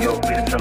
Yo,